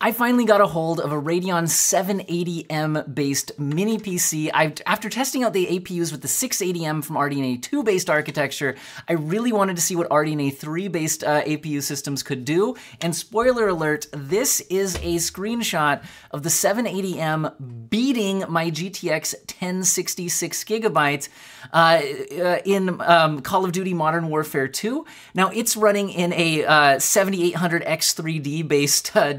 I finally got a hold of a Radeon 780M based mini PC. I've, after testing out the APUs with the 680M from RDNA 2 based architecture, I really wanted to see what RDNA 3 based uh, APU systems could do. And spoiler alert, this is a screenshot of the 780M beating my GTX 1066 gigabytes uh, uh, in um, Call of Duty Modern Warfare 2. Now it's running in a uh, 7800X3D based uh,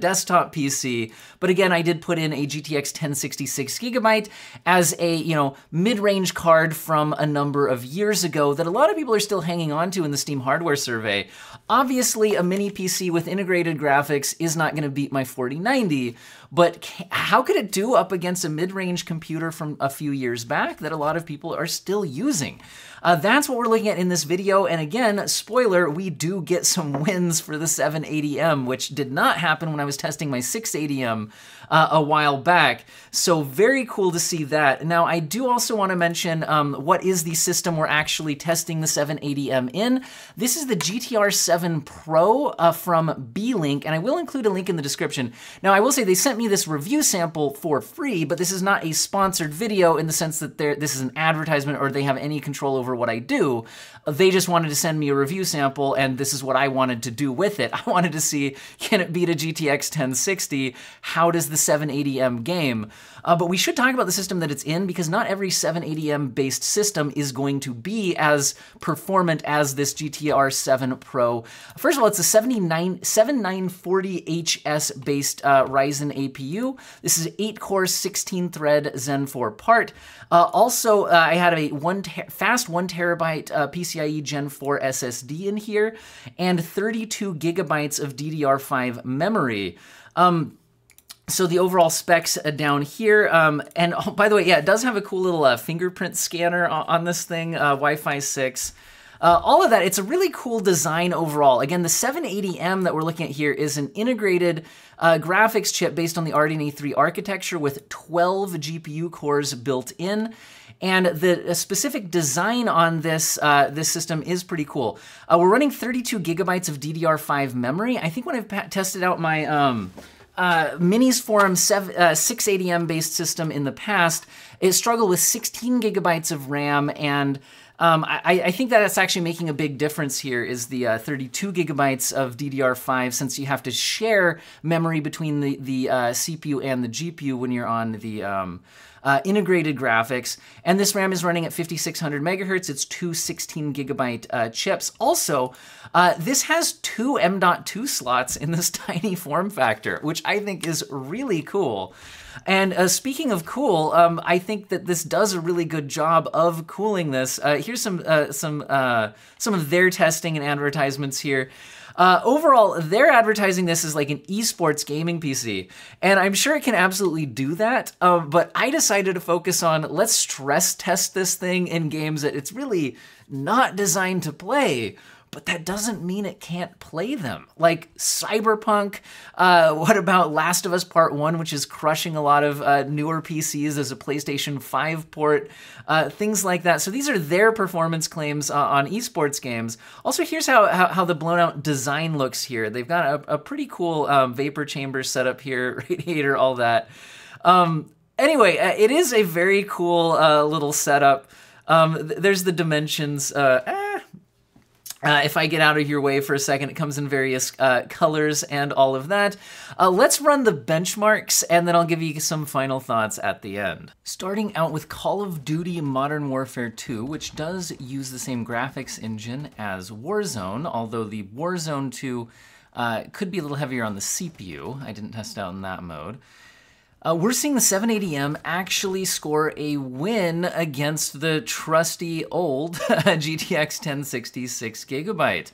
PC. But again, I did put in a GTX 1066 gigabyte as a, you know, mid-range card from a number of years ago that a lot of people are still hanging on to in the Steam hardware survey. Obviously, a mini PC with integrated graphics is not going to beat my 4090, but how could it do up against a mid-range computer from a few years back that a lot of people are still using? Uh, that's what we're looking at in this video. And again, spoiler, we do get some wins for the 780M, which did not happen when I was testing my 680M uh, a while back. So very cool to see that. Now, I do also want to mention um, what is the system we're actually testing the 780M in. This is the GTR 7 Pro uh, from Beelink, and I will include a link in the description. Now, I will say they sent me this review sample for free, but this is not a sponsored video in the sense that this is an advertisement or they have any control over what I do. They just wanted to send me a review sample, and this is what I wanted to do with it. I wanted to see, can it beat a GTX 1060? How does the 780M game? Uh, but we should talk about the system that it's in because not every 780M based system is going to be as performant as this GTR 7 Pro. First of all, it's a 79, 7940HS based uh, Ryzen APU. This is 8 core, 16 thread Zen 4 part. Uh, also, uh, I had a one fast 1 terabyte uh, PCIe Gen 4 SSD in here and 32 gigabytes of DDR5 memory. Um, so the overall specs uh, down here, um, and oh, by the way, yeah, it does have a cool little uh, fingerprint scanner on, on this thing, uh, Wi-Fi 6. Uh, all of that, it's a really cool design overall. Again, the 780M that we're looking at here is an integrated uh, graphics chip based on the RDNA 3 architecture with 12 GPU cores built in. And the specific design on this uh, this system is pretty cool. Uh, we're running 32 gigabytes of DDR5 memory. I think when I've tested out my um, uh, Minisforum 7, uh, 680M based system in the past, it struggled with 16 gigabytes of RAM and um, I, I, think that that's actually making a big difference here is the uh, 32 gigabytes of DDR5 since you have to share memory between the, the uh, CPU and the GPU when you're on the um, uh, integrated graphics. And this RAM is running at 5600 megahertz. It's two 16 gigabyte uh, chips. Also, uh, this has two M.2 slots in this tiny form factor, which I think is really cool. And uh, speaking of cool, um, I think that this does a really good job of cooling this. Uh, here's some uh, some some of their testing and advertisements here. Uh, overall, they're advertising this as like an esports gaming PC, and I'm sure it can absolutely do that. Uh, but I decided to focus on let's stress test this thing in games that it's really not designed to play but that doesn't mean it can't play them. Like Cyberpunk, uh, what about Last of Us Part 1, which is crushing a lot of uh, newer PCs as a PlayStation 5 port, uh, things like that. So these are their performance claims uh, on esports games. Also, here's how, how, how, the blown out design looks here. They've got a, a pretty cool um, vapor chamber setup here, radiator, all that. Um, anyway, uh, it is a very cool uh, little setup. Um, th there's the dimensions. Eh, uh, if I get out of your way for a second, it comes in various uh, colors and all of that. Uh, let's run the benchmarks, and then I'll give you some final thoughts at the end. Starting out with Call of Duty Modern Warfare 2, which does use the same graphics engine as Warzone, although the Warzone 2 uh, could be a little heavier on the CPU. I didn't test out in that mode. Uh, we're seeing the 780M actually score a win against the trusty old GTX 1066 gigabyte.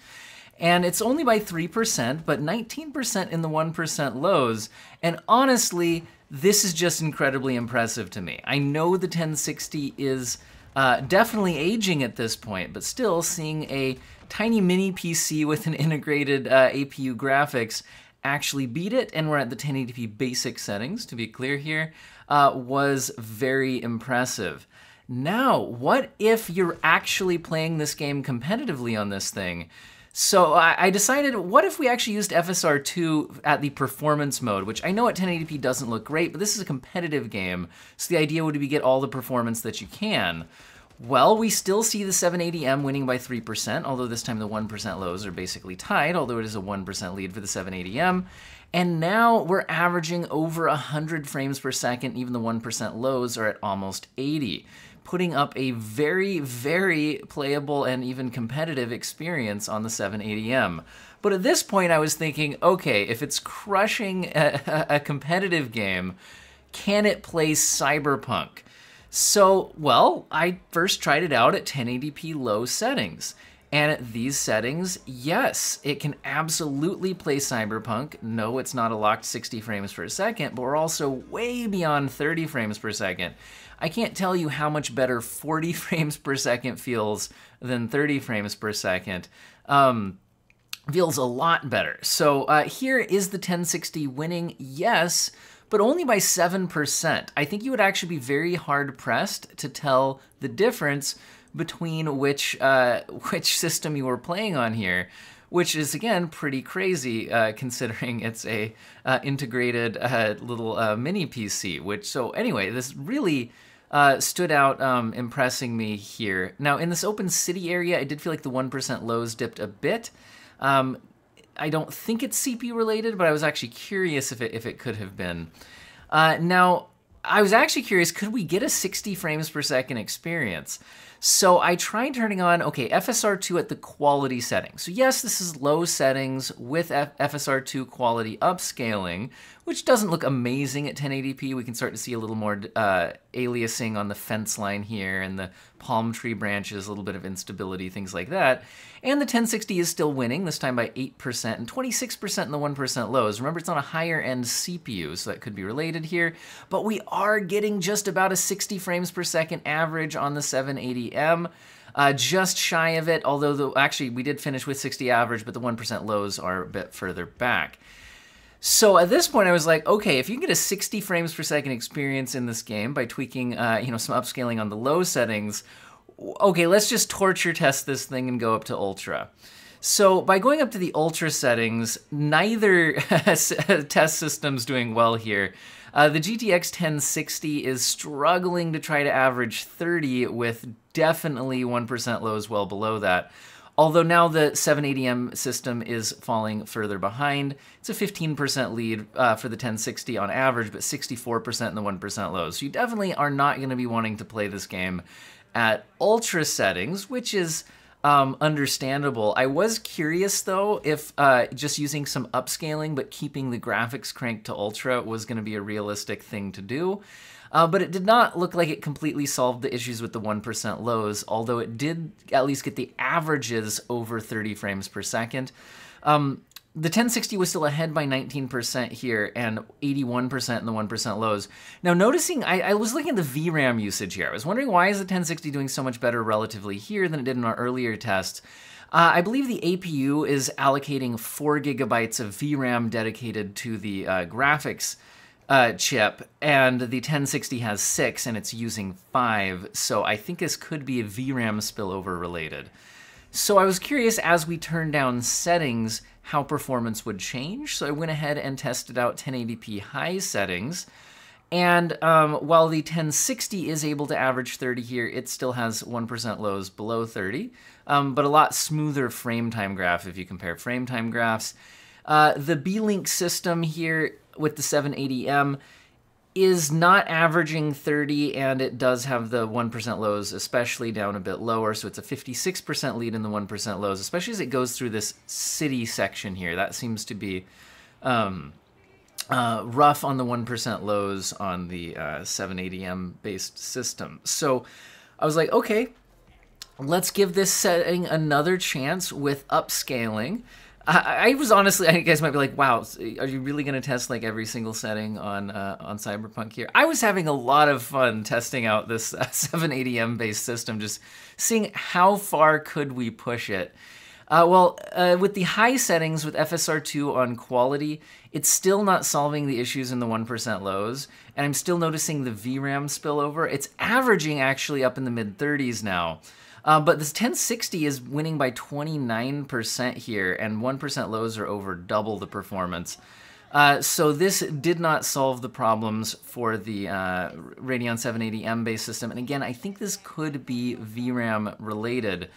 And it's only by 3%, but 19% in the 1% lows. And honestly, this is just incredibly impressive to me. I know the 1060 is uh, definitely aging at this point, but still seeing a tiny mini PC with an integrated uh, APU graphics actually beat it, and we're at the 1080p basic settings, to be clear here, uh, was very impressive. Now, what if you're actually playing this game competitively on this thing? So I, decided, what if we actually used FSR2 at the performance mode, which I know at 1080p doesn't look great, but this is a competitive game, so the idea would be get all the performance that you can. Well, we still see the 780M winning by 3%, although this time the 1% lows are basically tied, although it is a 1% lead for the 780M. And now we're averaging over 100 frames per second, even the 1% lows are at almost 80 putting up a very, very playable and even competitive experience on the 780M. But at this point, I was thinking, okay, if it's crushing a, a competitive game, can it play Cyberpunk? So, well, I first tried it out at 1080p low settings. And at these settings, yes, it can absolutely play Cyberpunk. No, it's not a locked 60 frames per second, but we're also way beyond 30 frames per second. I can't tell you how much better 40 frames per second feels than 30 frames per second. Um, feels a lot better. So uh, here is the 1060 winning, yes, but only by 7%. I think you would actually be very hard pressed to tell the difference between which, uh, which system you were playing on here which is again pretty crazy uh, considering it's a uh, integrated uh, little uh, mini PC. Which so anyway, this really uh, stood out, um, impressing me here. Now, in this open city area, I did feel like the 1% lows dipped a bit. Um, I don't think it's CP related, but I was actually curious if it, if it could have been. Uh, now, I was actually curious, could we get a 60 frames per second experience? So I tried turning on, okay, FSR2 at the quality setting. So yes, this is low settings with F FSR2 quality upscaling, which doesn't look amazing at 1080p. We can start to see a little more uh, aliasing on the fence line here and the palm tree branches, a little bit of instability, things like that. And the 1060 is still winning, this time by 8% and 26% in the 1% lows. Remember, it's on a higher end CPU, so that could be related here. But we are getting just about a 60 frames per second average on the 780M. Uh, just shy of it, although the, actually we did finish with 60 average, but the 1% lows are a bit further back. So at this point, I was like, okay, if you can get a 60 frames per second experience in this game by tweaking, uh, you know, some upscaling on the low settings, okay, let's just torture test this thing and go up to ultra. So by going up to the ultra settings, neither test system's doing well here. Uh, the GTX 1060 is struggling to try to average 30 with definitely 1% lows well below that. Although now the 780M system is falling further behind. It's a 15% lead uh, for the 1060 on average, but 64% in the 1% lows. So you definitely are not going to be wanting to play this game at ultra settings, which is um, understandable. I was curious though if uh, just using some upscaling but keeping the graphics cranked to ultra was going to be a realistic thing to do. Uh, but it did not look like it completely solved the issues with the 1% lows, although it did at least get the averages over 30 frames per second. Um, the 1060 was still ahead by 19% here and 81% in the 1% lows. Now noticing, I, I, was looking at the VRAM usage here. I was wondering why is the 1060 doing so much better relatively here than it did in our earlier tests. Uh, I believe the APU is allocating 4 gigabytes of VRAM dedicated to the uh, graphics uh, chip, and the 1060 has six, and it's using five. So I think this could be a VRAM spillover related. So I was curious as we turn down settings how performance would change. So I went ahead and tested out 1080p high settings. And um, while the 1060 is able to average 30 here, it still has 1% lows below 30, um, but a lot smoother frame time graph if you compare frame time graphs. Uh, the Beelink system here with the 780M is not averaging 30 and it does have the 1% lows especially down a bit lower. So it's a 56% lead in the 1% lows especially as it goes through this city section here. That seems to be um, uh, rough on the 1% lows on the uh, 780M based system. So I was like okay let's give this setting another chance with upscaling I, I, was honestly, I guess might be like, wow, are you really going to test like every single setting on uh, on Cyberpunk here? I was having a lot of fun testing out this uh, 780M based system, just seeing how far could we push it. Uh, well, uh, with the high settings with FSR2 on quality, it's still not solving the issues in the 1% lows, and I'm still noticing the VRAM spillover. It's averaging actually up in the mid 30s now. Uh, but this 1060 is winning by 29% here, and 1% lows are over double the performance. Uh, so this did not solve the problems for the uh, Radeon 780M based system. And again, I think this could be VRAM related.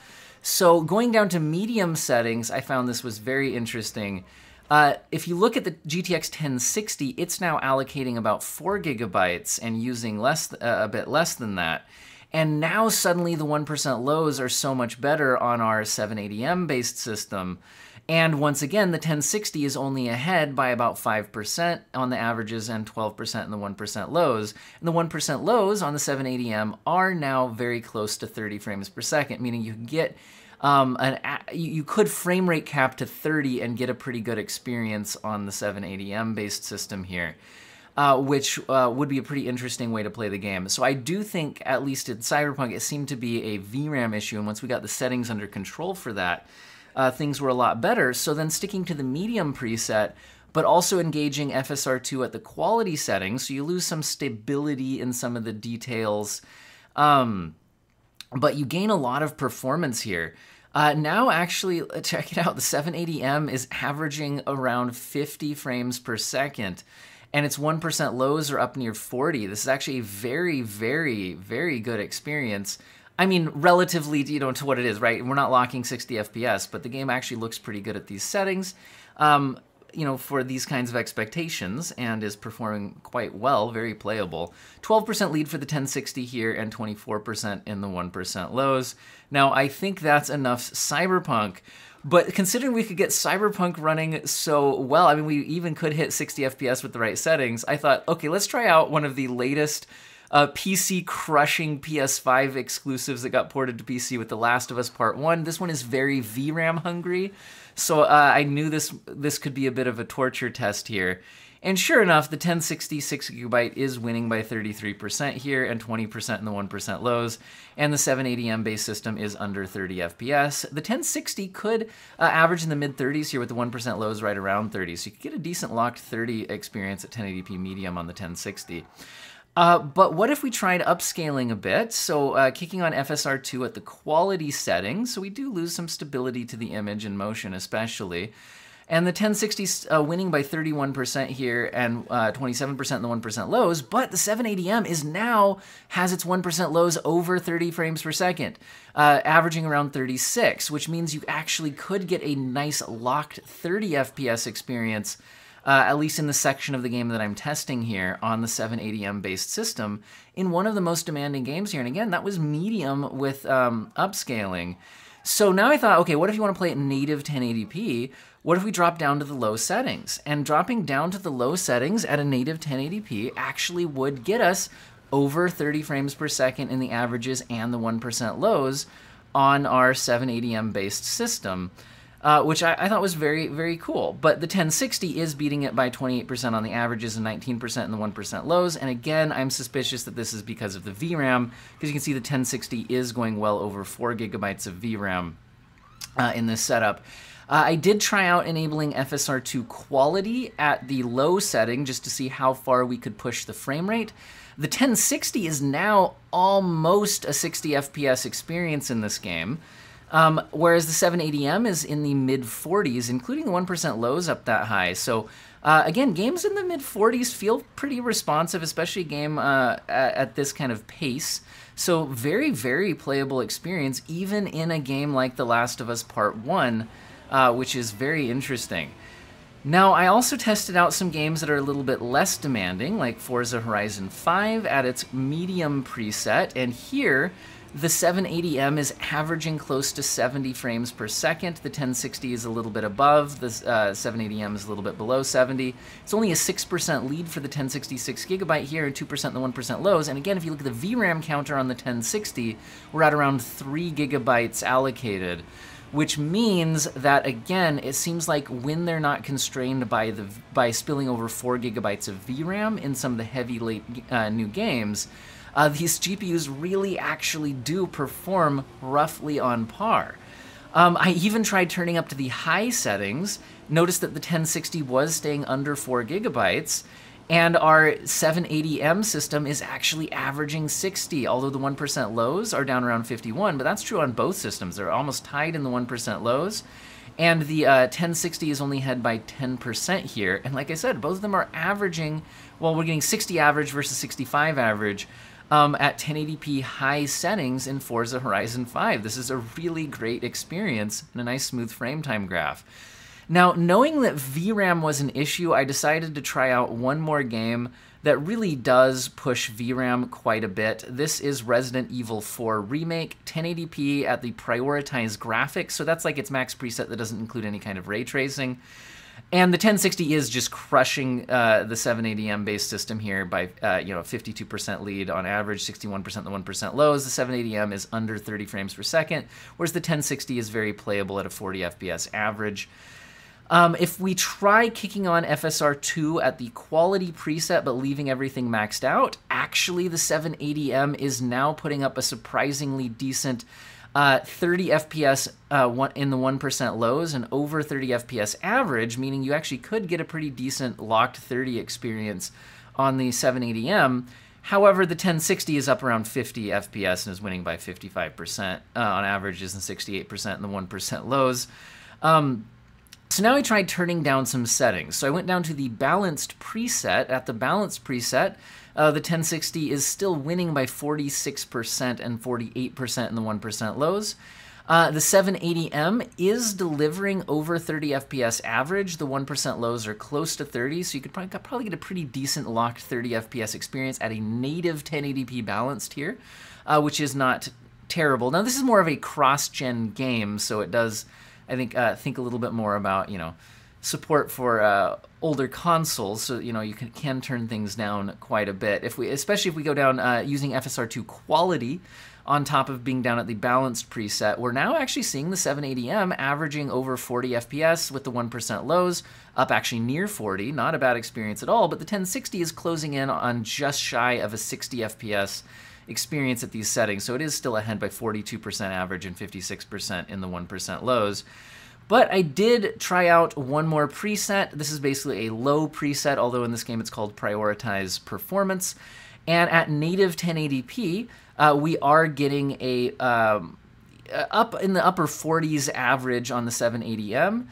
So going down to medium settings, I found this was very interesting. Uh, if you look at the GTX 1060, it's now allocating about four gigabytes and using less uh, a bit less than that. And now suddenly the 1% lows are so much better on our 780M based system. And once again, the 1060 is only ahead by about 5% on the averages and 12% in the 1% lows. And the 1% lows on the 780M are now very close to 30 frames per second, meaning you get um, an, you could frame rate cap to 30 and get a pretty good experience on the 780M based system here. Uh, which uh, would be a pretty interesting way to play the game. So I do think, at least in Cyberpunk, it seemed to be a VRAM issue, and once we got the settings under control for that, uh, things were a lot better. So then sticking to the medium preset, but also engaging FSR2 at the quality settings, so you lose some stability in some of the details, um, but you gain a lot of performance here. Uh, now, actually, check it out. The 780M is averaging around 50 frames per second, and its 1% lows are up near 40. This is actually a very, very, very good experience. I mean, relatively, you know, to what it is, right? We're not locking 60 FPS, but the game actually looks pretty good at these settings. Um, you know, for these kinds of expectations and is performing quite well, very playable. 12% lead for the 1060 here and 24% in the 1% lows. Now, I think that's enough Cyberpunk, but considering we could get Cyberpunk running so well, I mean, we even could hit 60 FPS with the right settings, I thought, okay, let's try out one of the latest uh, PC crushing PS5 exclusives that got ported to PC with The Last of Us Part 1. This one is very VRAM hungry, so uh, I knew this this could be a bit of a torture test here. And sure enough, the 1066 gigabyte is winning by 33% here and 20% in the 1% lows, and the 780M base system is under 30 FPS. The 1060 could uh, average in the mid 30s here with the 1% lows right around 30, so you could get a decent locked 30 experience at 1080p medium on the 1060. Uh, but what if we tried upscaling a bit? So uh, kicking on FSR2 at the quality settings, so we do lose some stability to the image and motion especially. And the 1060 uh, winning by 31% here and 27% uh, in the 1% lows, but the 780M is now has its 1% lows over 30 frames per second, uh, averaging around 36, which means you actually could get a nice locked 30 FPS experience uh, at least in the section of the game that I'm testing here on the 780M based system, in one of the most demanding games here. And again, that was medium with um, upscaling. So now I thought, okay, what if you want to play it native 1080p? What if we drop down to the low settings? And dropping down to the low settings at a native 1080p actually would get us over 30 frames per second in the averages and the 1% lows on our 780M based system uh, which I, I, thought was very, very cool. But the 1060 is beating it by 28% on the averages and 19% in the 1% lows. And again, I'm suspicious that this is because of the VRAM, because you can see the 1060 is going well over 4 gigabytes of VRAM uh, in this setup. Uh, I did try out enabling FSR2 quality at the low setting just to see how far we could push the frame rate. The 1060 is now almost a 60 FPS experience in this game. Um, whereas the 780M is in the mid 40s, including the 1% lows up that high. So, uh, again, games in the mid 40s feel pretty responsive, especially a game uh, at, at, this kind of pace. So, very, very playable experience, even in a game like The Last of Us Part 1, uh, which is very interesting. Now, I also tested out some games that are a little bit less demanding, like Forza Horizon 5 at its medium preset, and here the 780M is averaging close to 70 frames per second. The 1060 is a little bit above. The uh, 780M is a little bit below 70. It's only a 6% lead for the 1066 gigabyte here and 2% the 1% lows. And again, if you look at the VRAM counter on the 1060, we're at around 3 gigabytes allocated which means that again it seems like when they're not constrained by the by spilling over 4 gigabytes of VRAM in some of the heavy late uh, new games uh, these GPUs really actually do perform roughly on par. Um, I even tried turning up to the high settings, noticed that the 1060 was staying under 4 gigabytes, And our 780M system is actually averaging 60, although the 1% lows are down around 51, but that's true on both systems. They're almost tied in the 1% lows. And the uh, 1060 is only ahead by 10% here. And like I said, both of them are averaging, well, we're getting 60 average versus 65 average um, at 1080p high settings in Forza Horizon 5. This is a really great experience and a nice smooth frame time graph. Now, knowing that VRAM was an issue, I decided to try out one more game that really does push VRAM quite a bit. This is Resident Evil 4 Remake, 1080p at the prioritized graphics, so that's like its max preset that doesn't include any kind of ray tracing. And the 1060 is just crushing uh, the 780M based system here by uh, you know 52% lead on average, 61% the 1% lows. The 780M is under 30 frames per second, whereas the 1060 is very playable at a 40 FPS average. Um, if we try kicking on FSR2 at the quality preset but leaving everything maxed out, actually the 780M is now putting up a surprisingly decent uh, 30 FPS uh, in the 1% lows and over 30 FPS average, meaning you actually could get a pretty decent locked 30 experience on the 780M. However, the 1060 is up around 50 FPS and is winning by 55% uh, on averages and 68% in the 1% lows. Um, so now I tried turning down some settings. So I went down to the balanced preset. At the balanced preset, uh, the 1060 is still winning by 46% and 48% in the 1% lows. Uh, the 780M is delivering over 30 FPS average. The 1% lows are close to 30, so you could probably, probably get a pretty decent locked 30 FPS experience at a native 1080p balanced here, uh, which is not terrible. Now, this is more of a cross gen game, so it does I think uh, think a little bit more about you know support for uh, older consoles, so you know you can, can, turn things down quite a bit. If we, especially if we go down uh, using FSR2 quality on top of being down at the balanced preset, we're now actually seeing the 780M averaging over 40 FPS with the 1% lows, up actually near 40. Not a bad experience at all, but the 1060 is closing in on just shy of a 60 FPS experience at these settings. So it is still ahead by 42% average and 56% in the 1% lows. But I did try out one more preset. This is basically a low preset, although in this game it's called Prioritize Performance. And at native 1080p, uh, we are getting a um, up in the upper 40s average on the 780M.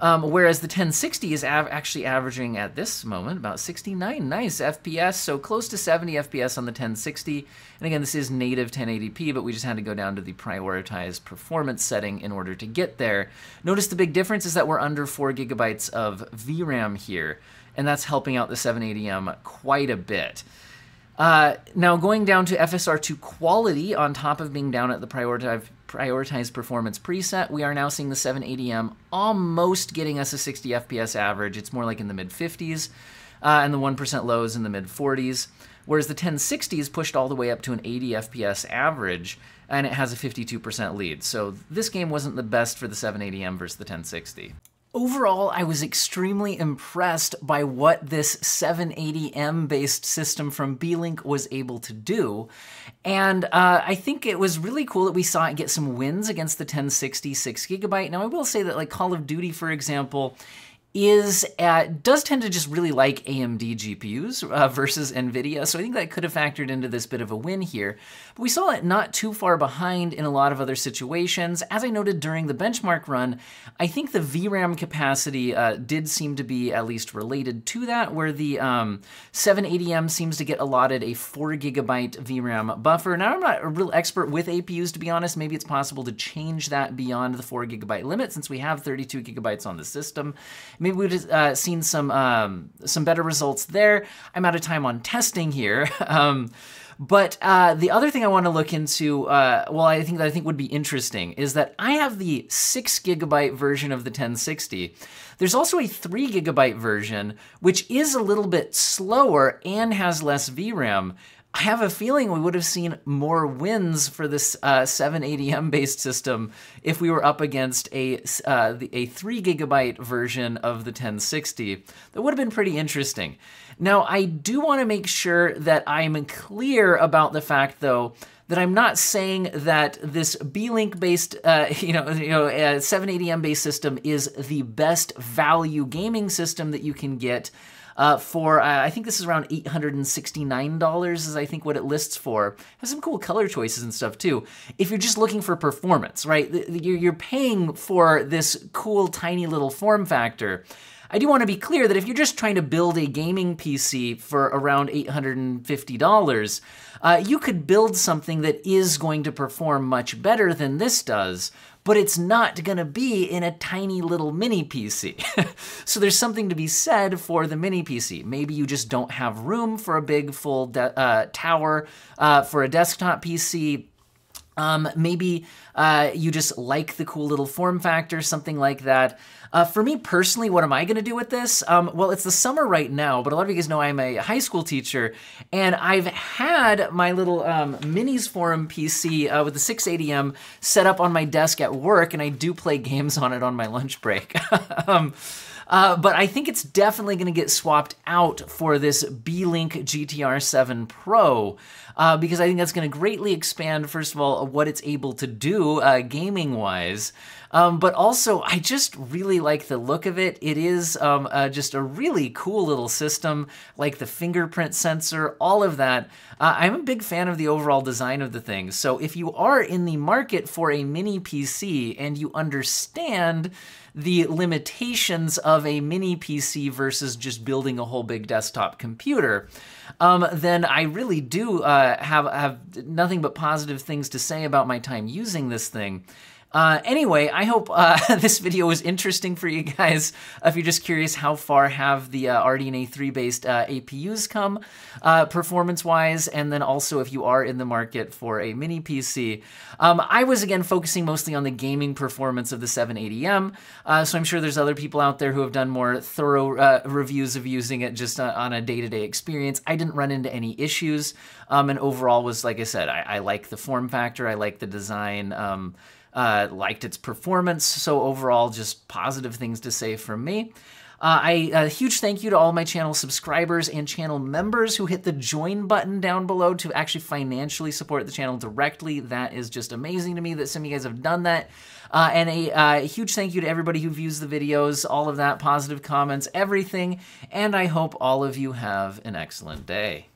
Um, whereas the 1060 is av actually averaging at this moment about 69 nice FPS, so close to 70 FPS on the 1060. And again, this is native 1080p, but we just had to go down to the prioritized performance setting in order to get there. Notice the big difference is that we're under 4 gigabytes of VRAM here, and that's helping out the 780M quite a bit. Uh, now, going down to FSR2 quality on top of being down at the prioritized performance preset, we are now seeing the 780M almost getting us a 60 FPS average. It's more like in the mid 50s, uh, and the 1% lows in the mid 40s. Whereas the 1060 is pushed all the way up to an 80 FPS average, and it has a 52% lead. So this game wasn't the best for the 780M versus the 1060. Overall, I was extremely impressed by what this 780M based system from Beelink was able to do. And uh, I think it was really cool that we saw it get some wins against the 1060 6GB. Now, I will say that, like Call of Duty, for example, is uh, does tend to just really like AMD GPUs uh, versus NVIDIA, so I think that could have factored into this bit of a win here. But we saw it not too far behind in a lot of other situations. As I noted during the benchmark run, I think the VRAM capacity uh, did seem to be at least related to that, where the um, 780M seems to get allotted a 4 gigabyte VRAM buffer. Now, I'm not a real expert with APUs, to be honest. Maybe it's possible to change that beyond the 4 gigabyte limit since we have 32 gigabytes on the system. Maybe we'd have uh, seen some um, some better results there. I'm out of time on testing here. um, but uh, the other thing I want to look into, uh, well, I think that I think would be interesting is that I have the six gigabyte version of the 1060. There's also a three gigabyte version, which is a little bit slower and has less VRAM. I have a feeling we would have seen more wins for this uh, 780M based system if we were up against a, uh, a 3 gigabyte version of the 1060. That would have been pretty interesting. Now, I do want to make sure that I'm clear about the fact, though, that I'm not saying that this Beelink based, uh, you know, you know, 780M based system is the best value gaming system that you can get uh, for, uh, I think this is around $869 is I think what it lists for. Has some cool color choices and stuff too. If you're just looking for performance, right? You're paying for this cool tiny little form factor. I do want to be clear that if you're just trying to build a gaming PC for around $850, uh, you could build something that is going to perform much better than this does, but it's not gonna be in a tiny little mini PC. so there's something to be said for the mini PC. Maybe you just don't have room for a big full uh, tower uh, for a desktop PC. Um, maybe uh, you just like the cool little form factor, something like that. Uh, for me personally, what am I going to do with this? Um, well, it's the summer right now, but a lot of you guys know I'm a high school teacher, and I've had my little um, Minisforum PC uh, with the 680M set up on my desk at work, and I do play games on it on my lunch break. um, uh, but I think it's definitely going to get swapped out for this Beelink GTR 7 Pro. Uh, because I think that's going to greatly expand, first of all, what it's able to do uh, gaming wise. Um, but also, I just really like the look of it. It is um, uh, just a really cool little system, like the fingerprint sensor, all of that. Uh, I'm a big fan of the overall design of the thing. So if you are in the market for a mini PC and you understand the limitations of a mini PC versus just building a whole big desktop computer, um, then I really do uh, have, have nothing but positive things to say about my time using this thing. Uh, anyway, I hope uh, this video was interesting for you guys. If you're just curious how far have the uh, RDNA 3 based uh, APUs come uh, performance wise, and then also if you are in the market for a mini PC. Um, I was again focusing mostly on the gaming performance of the 780M, uh, so I'm sure there's other people out there who have done more thorough reviews of using it just on a day to day experience. I didn't run into any issues, um, and overall was, like I said, I, I, like the form factor, I like the design. Um, uh, liked its performance. So overall, just positive things to say from me. Uh, I a huge thank you to all my channel subscribers and channel members who hit the join button down below to actually financially support the channel directly. That is just amazing to me that some of you guys have done that. Uh, and a uh, huge thank you to everybody who views the videos, all of that, positive comments, everything. And I hope all of you have an excellent day.